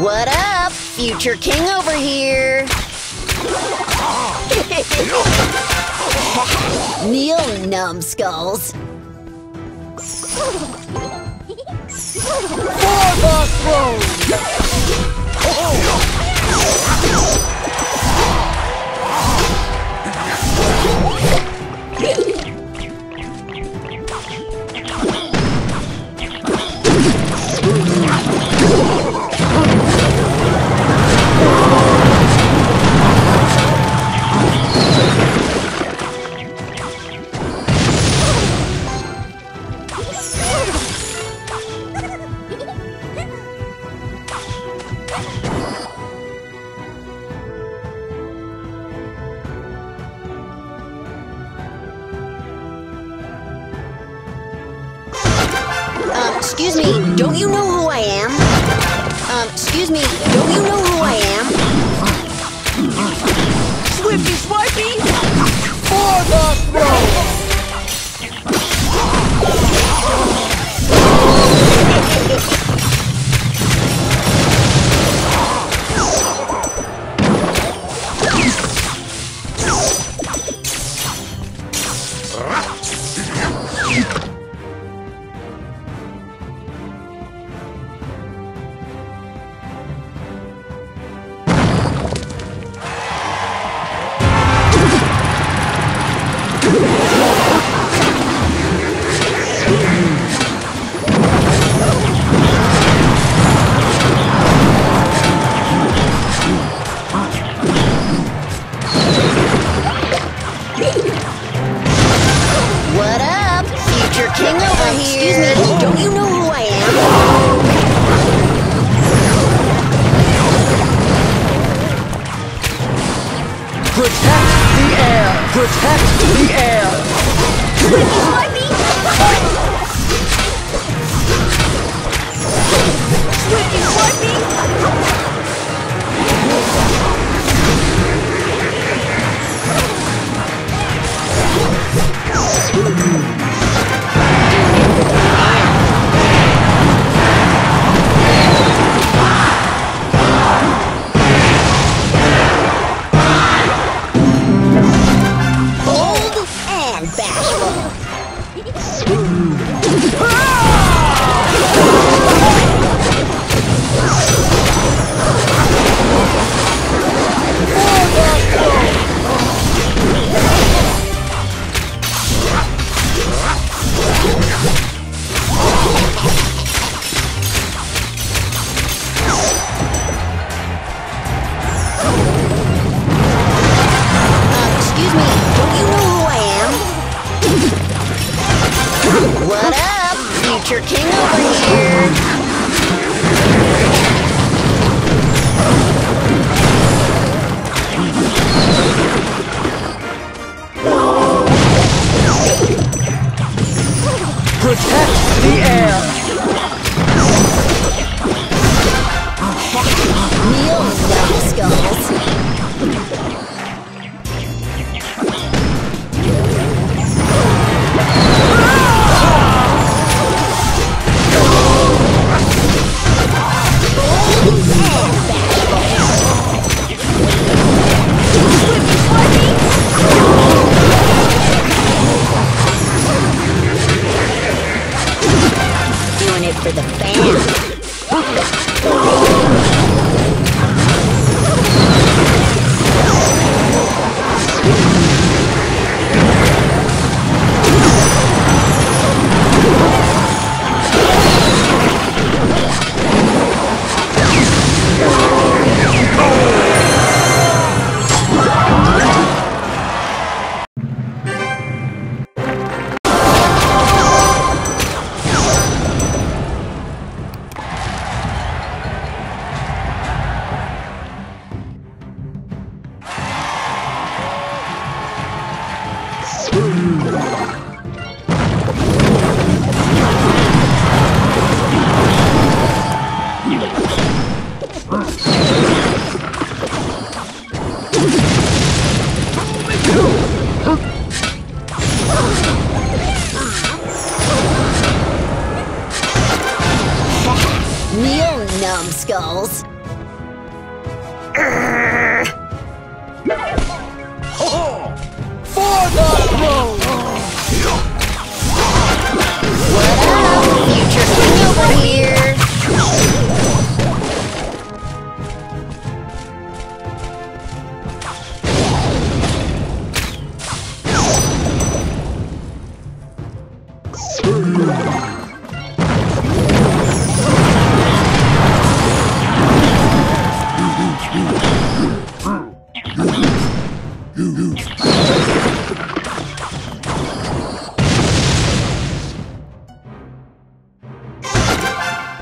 What up? Future King over here. Kneel numbskulls. Four boss bros. Oh. Excuse me.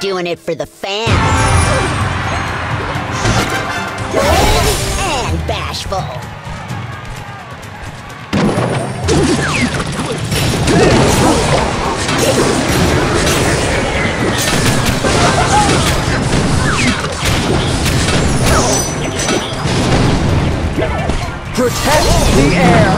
Doing it for the fans. And bashful. Protect the heir!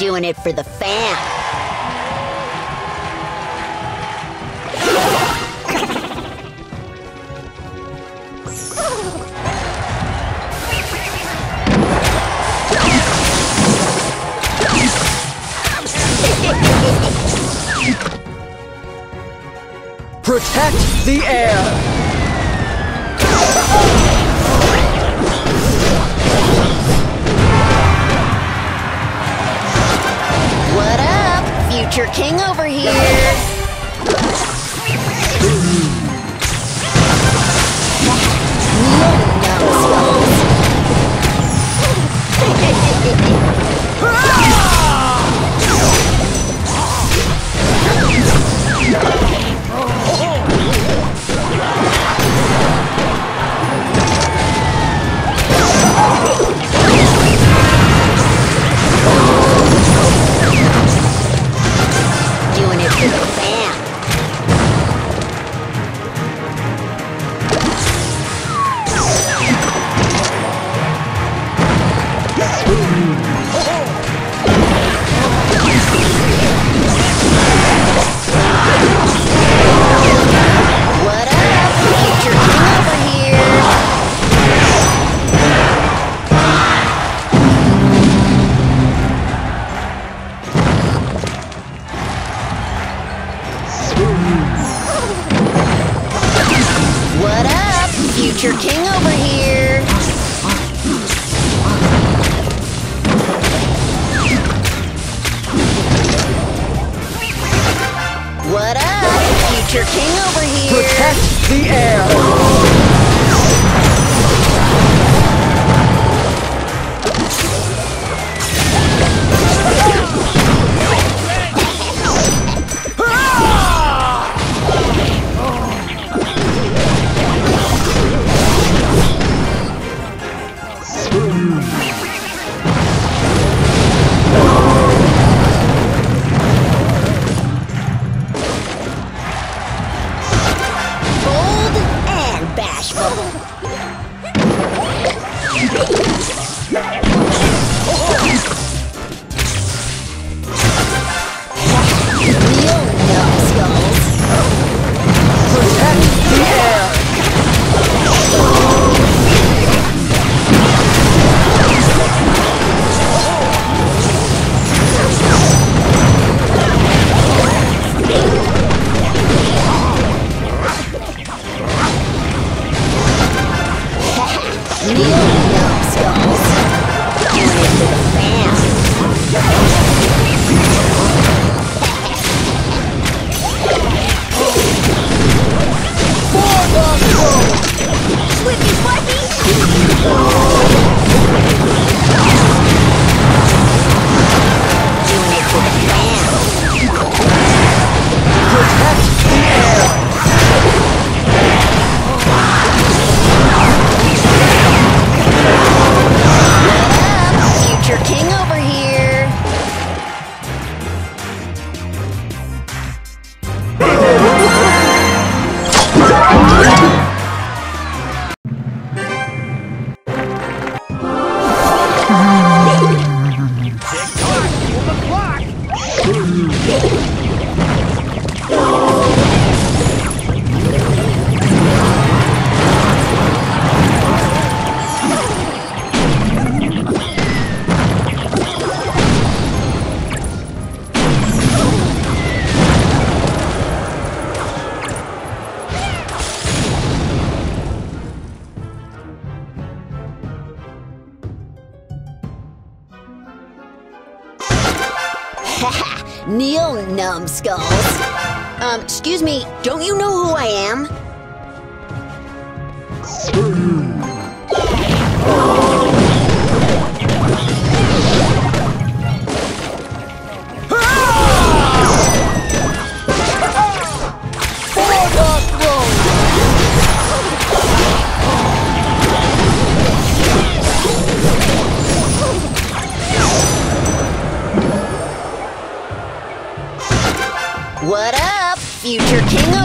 Doing it for the fans. The heir! What up? Future King over here. Got your king over here! Protect the heir! Yeah! Boom! Ha numbskulls. Um, excuse me, don't you know who I am? future king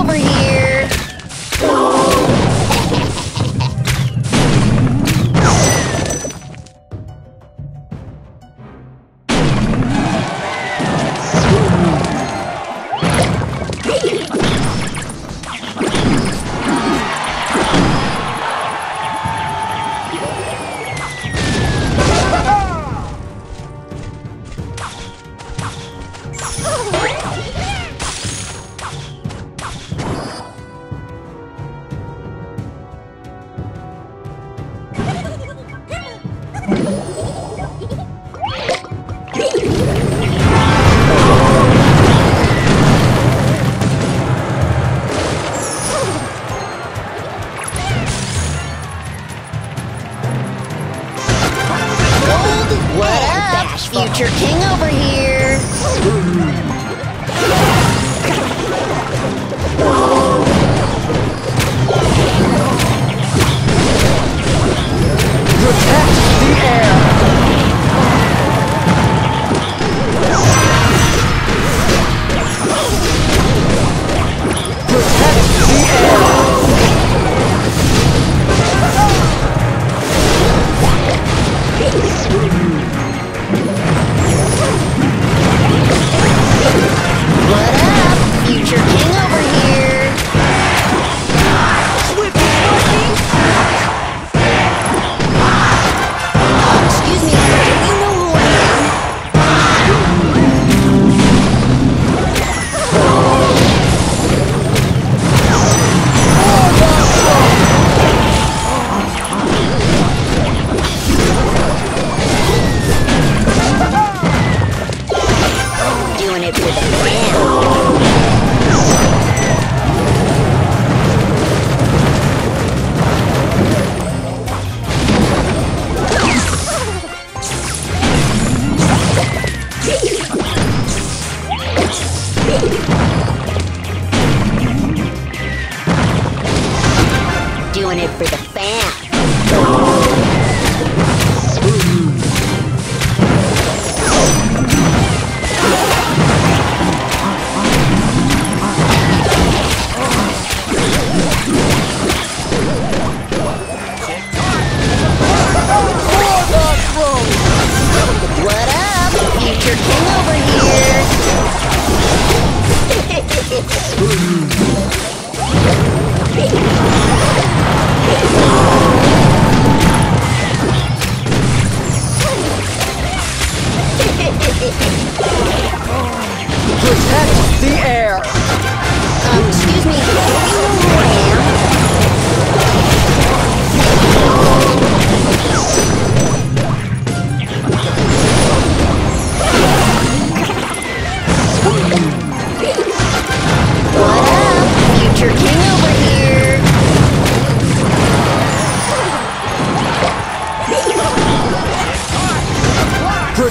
Protect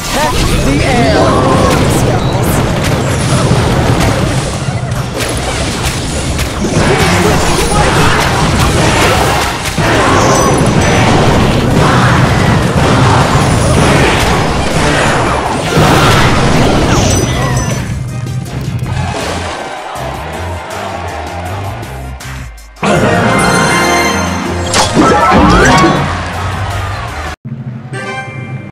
protect the heir.